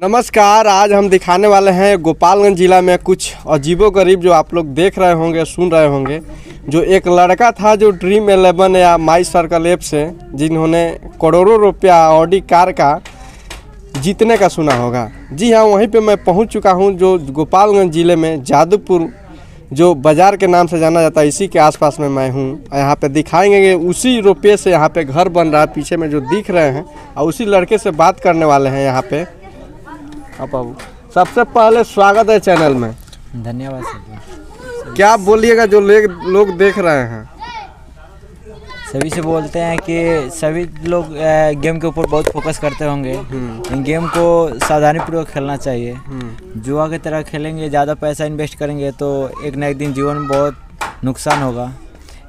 नमस्कार, आज हम दिखाने वाले हैं गोपालगंज जिला में कुछ अजीबो गरीब जो आप लोग देख रहे होंगे, सुन रहे होंगे। जो एक लड़का था जो ड्रीम एलेवन या माई सर्कल ऐप से, जिन्होंने करोड़ों रुपया ऑडी कार का जीतने का सुना होगा। जी हाँ वहीं पे मैं पहुँच चुका हूँ जो गोपालगंज ज़िले में जादूपुर, जो बाज़ार के नाम से जाना जाता है, इसी के आसपास में मैं हूँ। यहाँ पे दिखाएँगे कि उसी रुपये से यहाँ पे घर बन रहा है, पीछे में जो दिख रहे हैं, और उसी लड़के से बात करने वाले हैं यहाँ पे। हाँ बाबू। सबसे पहले स्वागत है चैनल में। धन्यवाद सर क्या बोलिएगा जो लोग देख रहे हैं? सभी से बोलते हैं कि सभी लोग गेम के ऊपर बहुत फोकस करते होंगे। इन गेम को सावधानी पूर्वक खेलना चाहिए। जुआ की तरह खेलेंगे ज़्यादा पैसा इन्वेस्ट करेंगे तो एक ना एक दिन जीवन में बहुत नुकसान होगा।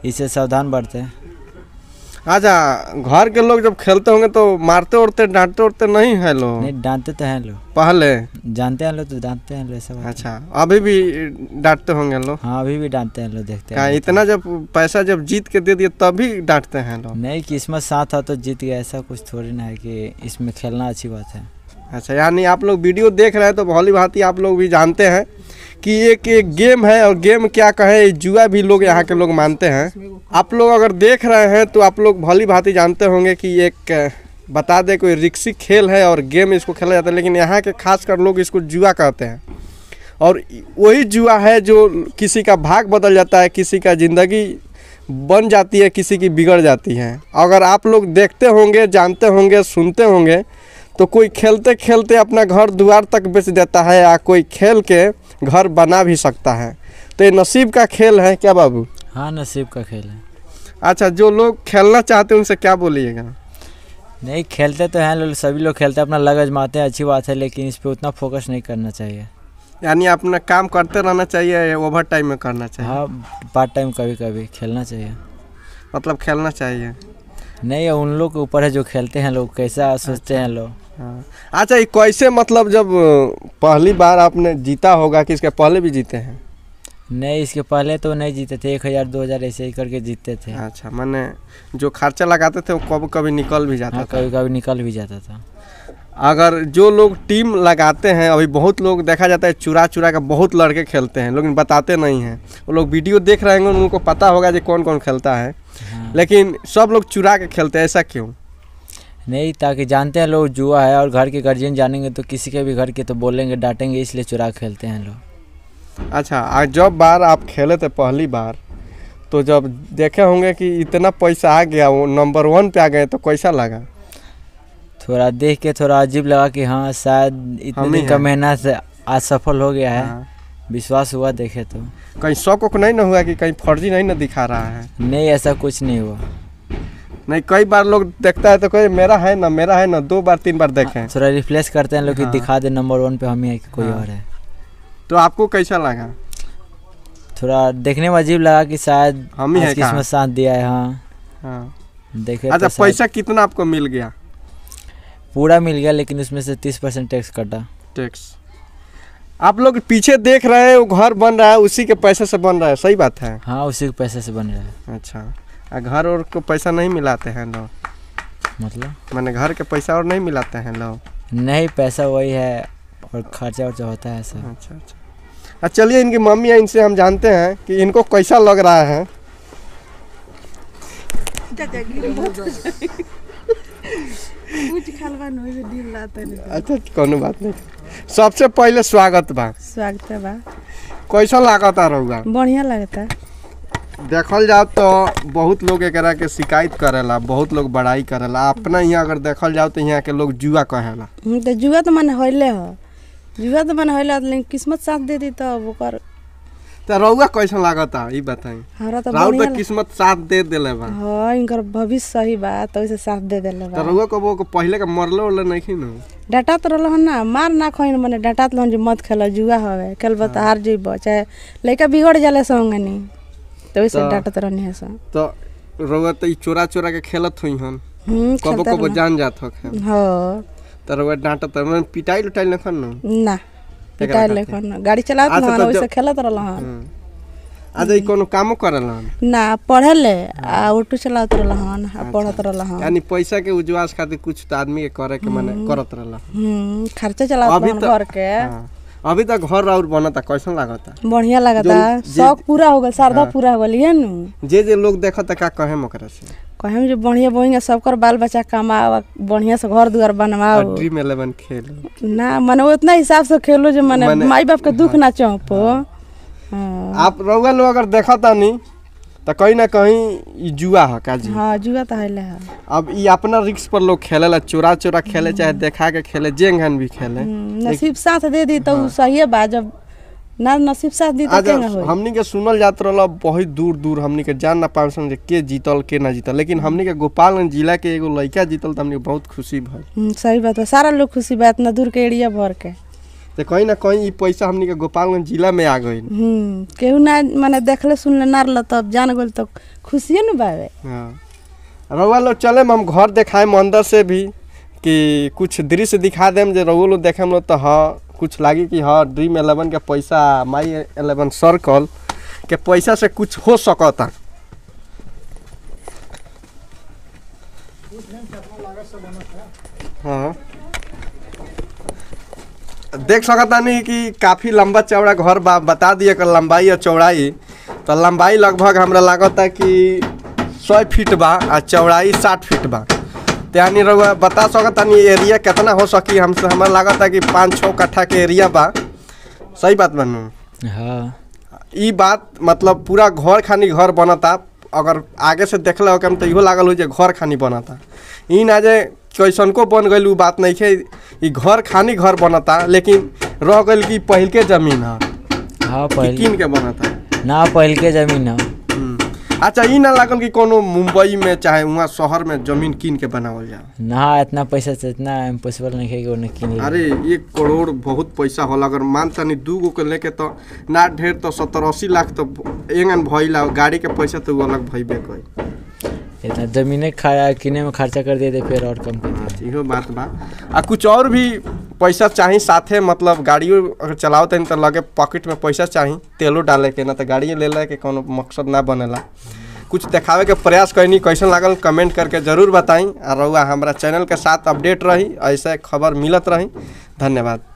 इससे सावधान बढ़ते अच्छा घर के लोग जब खेलते होंगे तो मारते उड़ते डांटते उड़ते नहीं है लोग नहीं डांटते तो हैं लोग पहले? जानते हैं लोग तो डांटते हैं लोग ऐसा बात अच्छा अभी भी डांटते होंगे लोग हाँ अभी भी डांटते हैं लोग देखते हैं। इतना जब पैसा जब जीत के दे दिए तभी डांटते हैं लोग नहीं किस्मत साथ था तो जीत गया ऐसा कुछ थोड़ी ना है कि इसमें खेलना अच्छी बात है। अच्छा यानी आप लोग वीडियो देख रहे हैं तो भली भांति आप लोग भी जानते हैं। कि एक एक गेम है और गेम क्या कहे जुआ भी लोग यहाँ के लोग मानते हैं। आप लोग अगर देख रहे हैं तो आप लोग भली भांति जानते होंगे कि एक, बता दे कोई रिक्सी खेल है और गेम इसको खेला जाता है, लेकिन यहाँ के खासकर लोग इसको जुआ कहते हैं। और वही जुआ है जो किसी का भाग बदल जाता है, किसी का ज़िंदगी बन जाती है, किसी की बिगड़ जाती है। अगर आप लोग देखते होंगे, जानते होंगे, सुनते होंगे तो कोई खेलते खेलते अपना घर द्वार तक बेच देता है या कोई खेल के घर बना भी सकता है। तो ये नसीब का खेल है क्या बाबू? हाँ नसीब का खेल है। अच्छा जो लोग खेलना चाहते हैं उनसे क्या बोलिएगा? नहीं खेलते तो हैं लोग सभी लोग खेलते हैं अपना लग आजमाते हैं अच्छी बात है लेकिन इस पर उतना फोकस नहीं करना चाहिए। यानी अपना काम करते रहना चाहिए या ओवर टाइम में करना चाहिए? हाँ पार्ट टाइम कभी कभी खेलना चाहिए। मतलब खेलना चाहिए। नहीं उन लोग के ऊपर है जो खेलते हैं लोग कैसा सोचते हैं लोग। अच्छा ये कैसे मतलब जब पहली बार आपने जीता होगा कि इसके पहले भी जीते हैं? नहीं इसके पहले तो नहीं जीते थे एक हज़ार दो हज़ार ऐसे ही करके जीतते थे। हाँ अच्छा मैंने जो खर्चा लगाते थे वो कभी कभी निकल भी जाता हाँ, था। कभी कभी निकल भी जाता था। अगर जो लोग टीम लगाते हैं अभी बहुत लोग देखा जाता है चुरा चुरा के बहुत लड़के खेलते हैं लेकिन बताते नहीं हैं। वो लोग वीडियो देख रहे होंगे उनको पता होगा कि कौन कौन खेलता है। हाँ। लेकिन सब लोग चुरा के खेलते हैं ऐसा क्यों? नहीं ताकि जानते हैं लोग जुआ है और घर के गार्जियन जानेंगे तो किसी के भी घर के तो बोलेंगे डांटेंगे इसलिए चुरा खेलते हैं लोग। अच्छा आज जब बार आप खेले थे पहली बार तो जब देखे होंगे कि इतना पैसा आ गया वो नंबर वन पे आ गए तो कैसा लगा? थोड़ा देख के थोड़ा अजीब लगा कि हाँ शायद इतनी हम दिन का हैं। मेहनत से आज सफल हो गया है। हाँ। विश्वास हुआ देखे तो। कहीं शौक नहीं ना हुआ कि कहीं फर्जी नहीं ना दिखा रहा है? नहीं ऐसा कुछ नहीं हुआ। नहीं कई बार लोग देखता है तो कहे मेरा है ना मेरा है ना दो बार तीन बार देखें थोड़ा रिफ्लेक्स करते हैं लोग हाँ। दिखा दे नंबर वन पे हम ही है कि कोई हाँ। और है। तो आपको कैसा लगा? थोड़ा देखने में अजीब लगा कि शायद हम ही किस्मत साथ दिया है हाँ। हाँ। देखे अच्छा तो पैसा कितना आपको मिल गया? पूरा मिल गया लेकिन उसमें से तीस परसेंट टैक्स कटा। टैक्स आप लोग पीछे देख रहे हैं वो घर बन रहा है उसी के पैसे से बन रहा है सही बात है? हाँ उसी के पैसे से बन रहा है। अच्छा। घर और को पैसा नहीं मिलाते हैं लोग। मतलब? मैंने घर के पैसा और नहीं मिलाते हैं लोग। नहीं पैसा वही है और खर्चा वर्चा होता है सब अच्छा अच्छा। अच्छा चलिए इनकी मम्मी है इनसे हम जानते हैं कि इनको कैसा लग रहा है। नहीं। अच्छा कोनो बात नहीं। सबसे पहले स्वागत बा। स्वागत बा। कैसा लागता रहुआ बढ़िया लगता देखल जाओ तो बहुत लोग एक के शिकायत करेला बहुत लोग बड़ाई करेला। अपना यहाँ अगर देखल जाओ तो यहाँ के लोग जुआ कहेला। हम्म, तो जुआ तो मैंने होइले हो। जुआ तो मैंने होइले लेकिन किस्मत साथ दे दी तो ओकर तो रहुआ कैसा लागता ई बताई। हमरा तो राहुल तो किस्मत साथ दे देले बा। हाँ इनकर भविष्य सही बा तो वैसे साथ दे देले तो बा रहुआ को वो पहले के मरले उरले नहीं न। डाटा तो रहल ना मार ना खोइन मने डाटा तो जे मत खेल जुआ हवे। खेल तो हार जइब चाहे लइका बिगड़ जाले संगे नहीं तो वैसे रहनी है तो तो चोरा चोरा के खेलत हुई हन हम्म कबो कबो जान जात हो हाँ। तो रहुआ डांटत मन पिटाई लुटाई न? खन ना। पिटाई गाड़ी चलात अच्छा, ना वैसे खेलत रहल हन। हम्म। आज ई कोनो कामो ना पढ़ले आ ऑटो आ पढ़त रहलन यानी पैसा के उजवास खातिर कुछ तो आदमी के करे के माने करत रहला हम्म खर्चा रहलन घर के हाँ। अभी तक घर और बनता कैसन लागता बढ़िया लगता शौक पूरा हो गल श्रद्धा पूरा हो गल ये नु? जे जे लोग देखता का कहे मकरा से? कहे जो बढ़िया बढ़िया सबकर बाल बच्चा कमाओ बढ़िया से घर दुआर बनवाओ ड्रीम इलेवन खेल। ना मने उतना हिसाब से खेलो जो मने माई बाप के दुख ना चौपो हाँ। आप रउआ लोग अगर देखता नहीं तो कहीं ना कहीं जुआ है काजी हाँ जुआ तो है। अब ई अपना रिक्स पर लोग खेलेला चोरा चोरा खेले चाहे देखा के खेले जेंगन भी खेले। हम्म, नसीब साथ दे दी तो उ सही बा जब ना नसीब साथ दी तो हमनी के सुनल जात रहल बहुत दूर दूर हमनी के जान ना पावन जे के जीतल के ना जीतल। लेकिन हमनी के गोपालगंज जिला के एगो लड़का जीतल तो हमनी बहुत खुशी हम्म, सही बात बा सारा लोग खुशी बा इतना दूर के एरिया भर के। तो कहीं ना कहीं पैसा हमनी के गोपालगंज जिला में आ गई हम्म केहू ना माने देखले सुनले ना रहल तब जान गल तो खुशिये न बावे। हाँ। रउआ लोग चले हम घर देखाएम अंदर से भी कि कुछ दृश्य दिखा देम जे रउआ लोग देखेम लोग तो हाँ कुछ लागी कि हाँ ड्रीम इलेवन के पैसा माई इलेवन सर्कल के पैसा से कुछ हो सकता। हाँ। देख सकता नहीं कि काफ़ी लंबा चौड़ा घर बा। बता दिए कर लंबाई और चौड़ाई। तो लंबाई लगभग हमरा लागता कि सौ फीट बा आ चौड़ाई साठ फीट बा। तो यानी रउआ बता सकता नहीं एरिया कितना हो सकी? हमसे हमरा लागता कि पाँच छः कट्ठा के एरिया बा। सही बात बनू? हाँ। ई बात मतलब पूरा घर खानी घर बनता। अगर आगे से देखले हो तो इहो लागल हो जे घर खानी बनता। इन ना जे कैसनको बन गई वो बात नहीं है घर खानी घर बनता लेकिन रह गई कि पहल के ज़मीन है। हाँ पहल कीन के बनता। ना पहल के ज़मीन है। अच्छा ई ना लागल कि कोनो मुंबई में चाहे वहाँ शहर में ज़मीन कीन के बनावल जाए। ना इतना पैसा से इतना इम्पॉसिबल नहीं है कि उन्हें किन अरे एक करोड़ बहुत पैसा होला अगर मान तनी दू गो के लेके तो ना ढेर तो सत्तर अस्सी लाख तो एंगन भइला गाड़ी के पैसा तो अलग भइबे कई इतना जमीने किने में खर्चा कर दिए थे फिर और कम कर दिए। इहो बात बा। आ कुछ और भी पैसा चाही, साथे मतलब गाड़ियों अगर चलाओ तनी तो लगे पॉकेट में पैसा चाही, तेलो डाले के ना तो गाड़ी ले ले के कोनो मकसद ना बनेला। कुछ देखावे के प्रयास कैनी कैसन लागल कमेंट करके ज़रूर बताई और रहुआ हमारा चैनल के साथ अपडेट रही, ऐसे खबर मिलत रही। धन्यवाद।